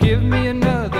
give me another